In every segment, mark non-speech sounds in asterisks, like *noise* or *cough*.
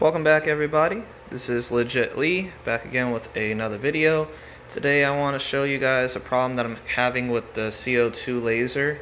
Welcome back everybody. This is Legit Lee back again with another video. Today I want to show you guys a problem that I'm having with the CO2 laser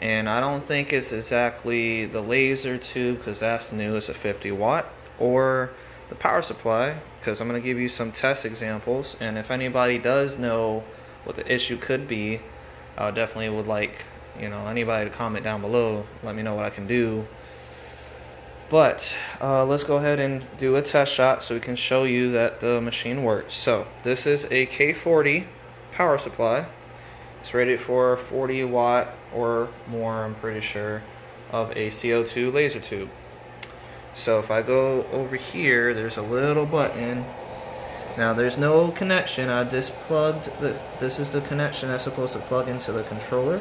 and I don't think it's exactly the laser tube because that's new, it's a 50 watt or the power supply because I'm going to give you some test examples and if anybody does know what the issue could be I definitely would like you know anybody to comment down below let me know what I can do but uh, let's go ahead and do a test shot so we can show you that the machine works. So this is a K40 power supply. It's rated for 40 watt or more, I'm pretty sure, of a CO2 laser tube. So if I go over here, there's a little button. Now there's no connection. I just plugged the. This is the connection that's supposed to plug into the controller.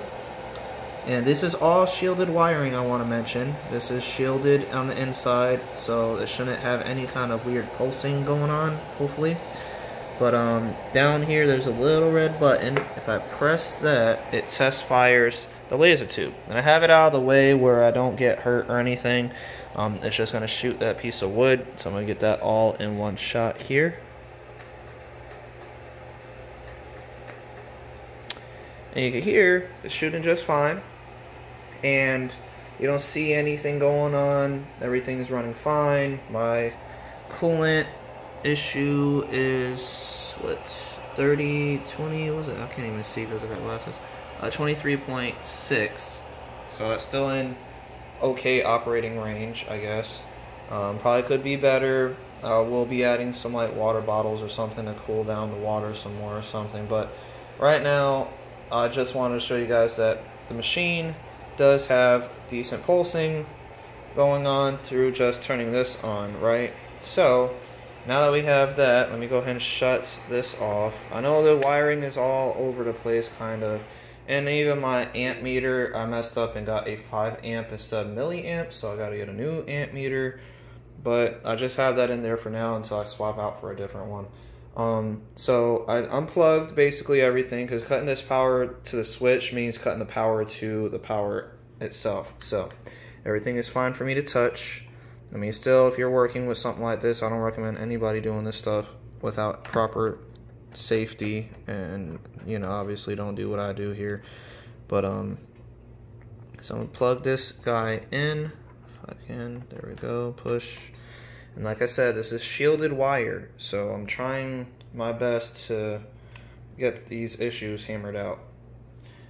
And this is all shielded wiring I want to mention. This is shielded on the inside, so it shouldn't have any kind of weird pulsing going on, hopefully. But um, down here there's a little red button. If I press that, it test fires the laser tube. And I have it out of the way where I don't get hurt or anything. Um, it's just going to shoot that piece of wood. So I'm going to get that all in one shot here. And you can hear it's shooting just fine and you don't see anything going on. Everything is running fine. My coolant issue is what 30, 20, was it? I can't even see because I got glasses. Uh, 23.6. So that's still in okay operating range, I guess. Um, probably could be better. Uh, we'll be adding some like water bottles or something to cool down the water some more or something. But right now, I just wanted to show you guys that the machine does have decent pulsing going on through just turning this on, right? So, now that we have that, let me go ahead and shut this off. I know the wiring is all over the place, kind of. And even my amp meter, I messed up and got a 5 amp instead of milliamp, so I gotta get a new amp meter. But I just have that in there for now until I swap out for a different one. Um, so I unplugged basically everything because cutting this power to the switch means cutting the power to the power itself. So everything is fine for me to touch. I mean, still, if you're working with something like this, I don't recommend anybody doing this stuff without proper safety. And, you know, obviously don't do what I do here. But, um, so I'm gonna plug this guy in. Can, there we go, push. And like I said, this is shielded wire, so I'm trying my best to get these issues hammered out.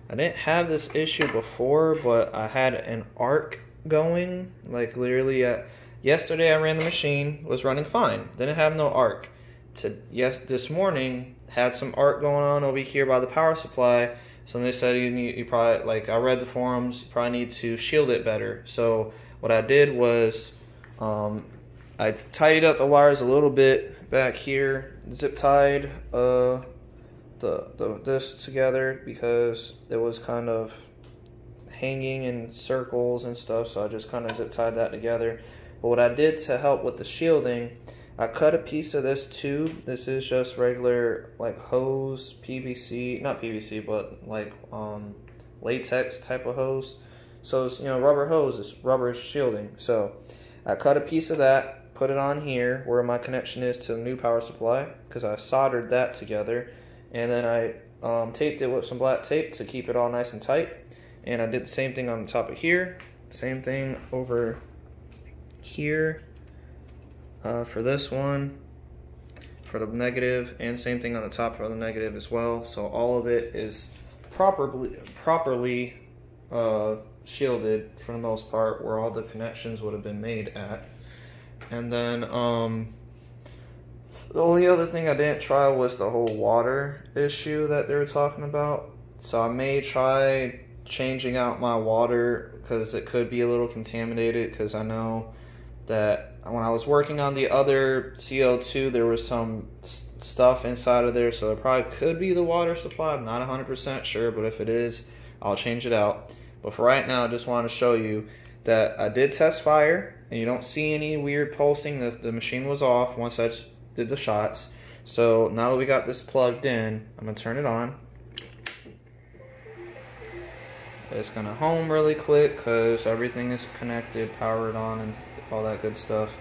I didn't have this issue before, but I had an arc going, like literally at yesterday I ran the machine, was running fine, didn't have no arc. To yes, this morning had some arc going on over here by the power supply. So they said you need, you probably like I read the forums, you probably need to shield it better. So what I did was um, I tidied up the wires a little bit back here, zip tied uh, the, the this together because it was kind of hanging in circles and stuff, so I just kind of zip tied that together. But what I did to help with the shielding, I cut a piece of this tube. This is just regular like hose, PVC, not PVC, but like um, latex type of hose. So it's, you know, rubber hose is rubber shielding. So I cut a piece of that, put it on here where my connection is to the new power supply because I soldered that together and then I um, taped it with some black tape to keep it all nice and tight. And I did the same thing on the top of here. Same thing over here uh, for this one for the negative and same thing on the top for the negative as well. So all of it is properly properly uh, shielded for the most part where all the connections would have been made at. And then um, the only other thing I didn't try was the whole water issue that they were talking about. So I may try changing out my water because it could be a little contaminated because I know that when I was working on the other CO2 there was some stuff inside of there so it probably could be the water supply. I'm not 100% sure but if it is I'll change it out. But for right now I just want to show you that I did test fire and you don't see any weird pulsing. The, the machine was off once I just did the shots. So now that we got this plugged in, I'm gonna turn it on. It's gonna home really quick because everything is connected, powered on, and all that good stuff.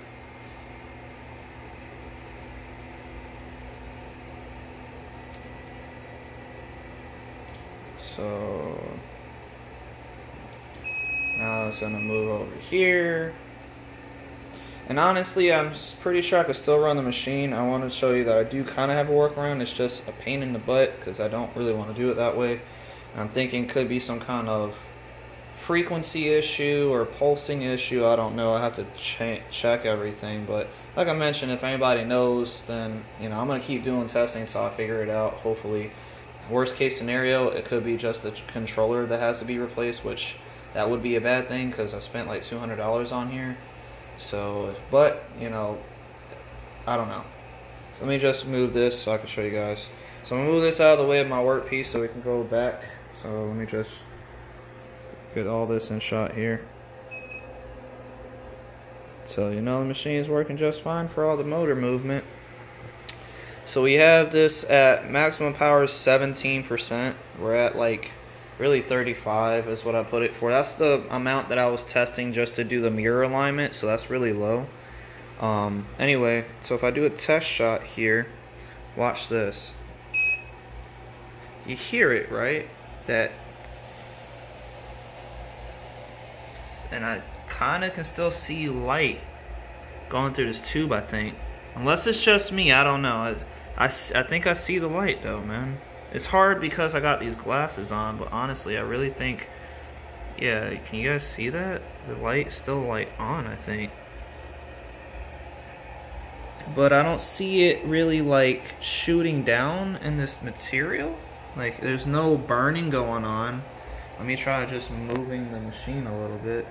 So now it's gonna move over here. And honestly, I'm pretty sure I could still run the machine. I want to show you that I do kind of have a workaround. It's just a pain in the butt because I don't really want to do it that way. I'm thinking could be some kind of frequency issue or pulsing issue. I don't know. I have to ch check everything. But like I mentioned, if anybody knows, then you know I'm gonna keep doing testing so I figure it out. Hopefully, worst case scenario, it could be just the controller that has to be replaced, which that would be a bad thing because I spent like $200 on here. So, but you know, I don't know. So let me just move this so I can show you guys. So I'm gonna move this out of the way of my workpiece so we can go back. So let me just get all this in shot here. So you know the machine is working just fine for all the motor movement. So we have this at maximum power 17%. We're at like really 35 is what I put it for. That's the amount that I was testing just to do the mirror alignment, so that's really low. Um, anyway, so if I do a test shot here, watch this. You hear it, right? That, and I kind of can still see light going through this tube, I think. Unless it's just me, I don't know. I, I, I think I see the light though, man. It's hard because I got these glasses on, but honestly, I really think, yeah, can you guys see that? The light's still like on, I think. But I don't see it really like shooting down in this material. Like there's no burning going on. Let me try just moving the machine a little bit.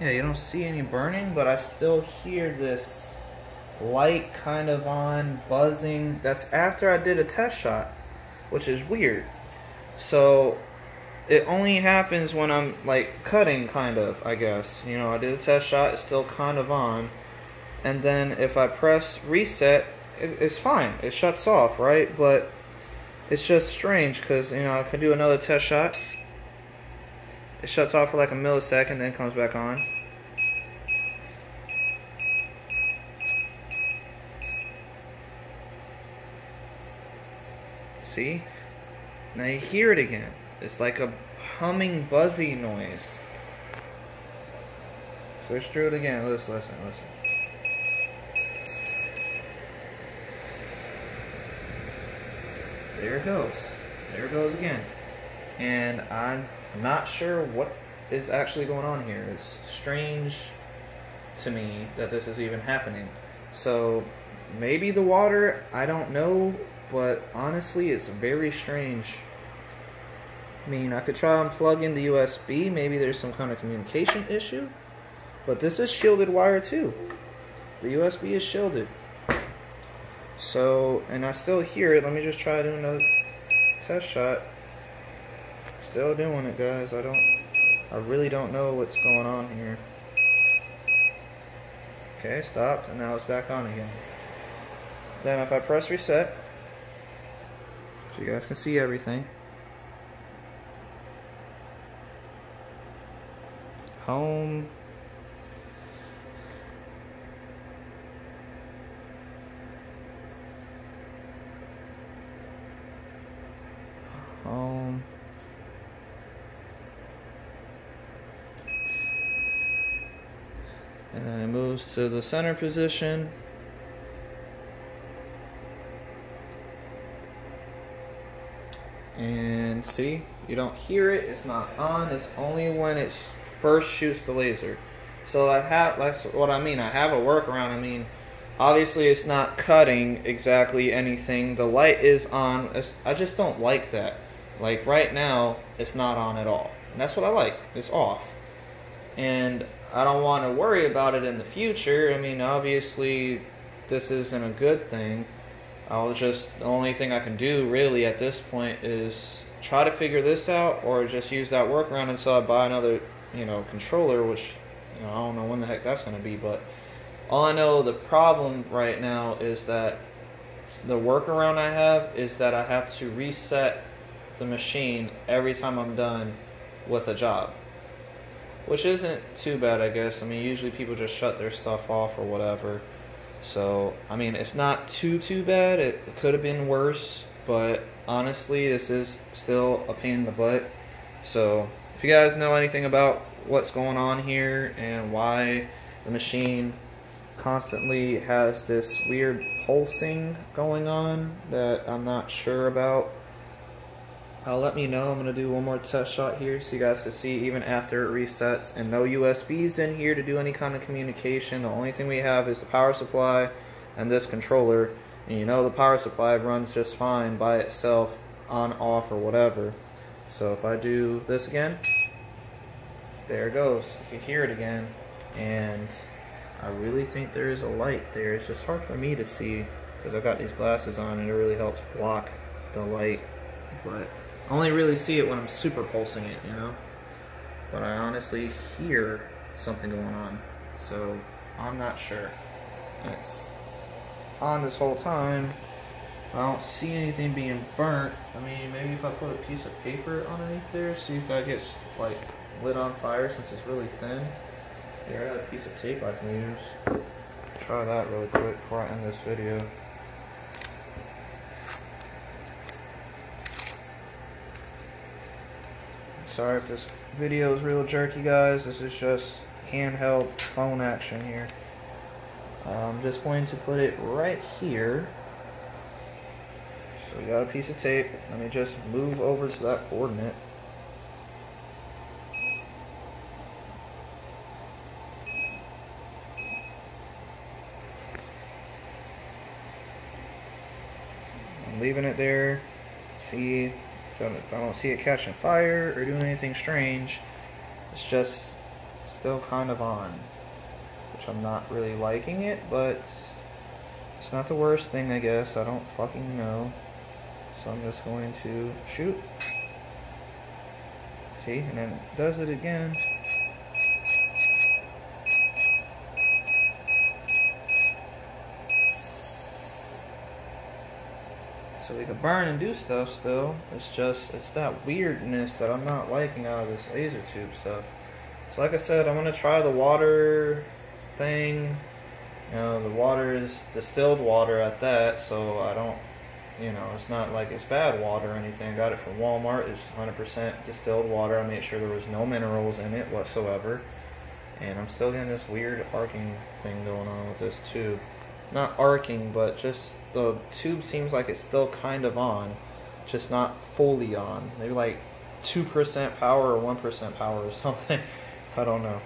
Yeah, you don't see any burning, but I still hear this light kind of on, buzzing. That's after I did a test shot, which is weird. So it only happens when I'm like cutting, kind of, I guess. You know, I did a test shot, it's still kind of on. And then if I press reset, it, it's fine. It shuts off, right? But it's just strange because, you know, I can do another test shot. It shuts off for like a millisecond, then comes back on. See? Now you hear it again. It's like a humming, buzzy noise. So let's do it again. Listen, listen, listen. There it goes. There it goes again. And I'm not sure what is actually going on here. It's strange to me that this is even happening. So maybe the water, I don't know but honestly, it's very strange. I mean, I could try and plug in the USB. Maybe there's some kind of communication issue. But this is shielded wire too. The USB is shielded. So, and I still hear it. Let me just try doing another test shot. Still doing it, guys. I don't, I really don't know what's going on here. Okay, stopped, and now it's back on again. Then if I press reset, so you guys can see everything. Home. Home. And then it moves to the center position. And see? You don't hear it. It's not on. It's only when it first shoots the laser. So I have that's what I mean. I have a workaround. I mean obviously it's not cutting exactly anything. The light is on. It's, I just don't like that. Like right now it's not on at all. And that's what I like. It's off. And I don't want to worry about it in the future. I mean obviously this isn't a good thing. I'll just the only thing I can do really at this point is try to figure this out or just use that workaround until I buy another you know controller which you know, I don't know when the heck that's going to be but all I know the problem right now is that the workaround I have is that I have to reset the machine every time I'm done with a job which isn't too bad I guess I mean usually people just shut their stuff off or whatever so, I mean, it's not too, too bad. It, it could have been worse. But honestly, this is still a pain in the butt. So if you guys know anything about what's going on here and why the machine constantly has this weird pulsing going on that I'm not sure about, uh, let me know. I'm going to do one more test shot here so you guys can see even after it resets. And no USBs in here to do any kind of communication. The only thing we have is the power supply and this controller. And you know the power supply runs just fine by itself on, off, or whatever. So if I do this again, there it goes. You can hear it again. And I really think there is a light there. It's just hard for me to see because I've got these glasses on and it really helps block the light. But I only really see it when I'm super pulsing it, you know? But I honestly hear something going on. So I'm not sure. It's on this whole time. I don't see anything being burnt. I mean, maybe if I put a piece of paper underneath there, see if that gets like lit on fire since it's really thin. Here, I got a piece of tape I can use. Try that really quick before I end this video. Sorry if this video is real jerky, guys. This is just handheld phone action here. I'm just going to put it right here. So we got a piece of tape. Let me just move over to that coordinate. I'm leaving it there. See if I don't see it catching fire or doing anything strange. It's just still kind of on. I'm not really liking it, but it's not the worst thing, I guess. I don't fucking know. So I'm just going to shoot. See, and then it does it again. So we can burn and do stuff still. It's just, it's that weirdness that I'm not liking out of this laser tube stuff. So like I said, I'm going to try the water thing. You know, the water is distilled water at that, so I don't, you know, it's not like it's bad water or anything. I got it from Walmart. It's 100% distilled water. I made sure there was no minerals in it whatsoever. And I'm still getting this weird arcing thing going on with this tube not arcing, but just the tube seems like it's still kind of on, just not fully on. Maybe like 2% power or 1% power or *laughs* something. I don't know.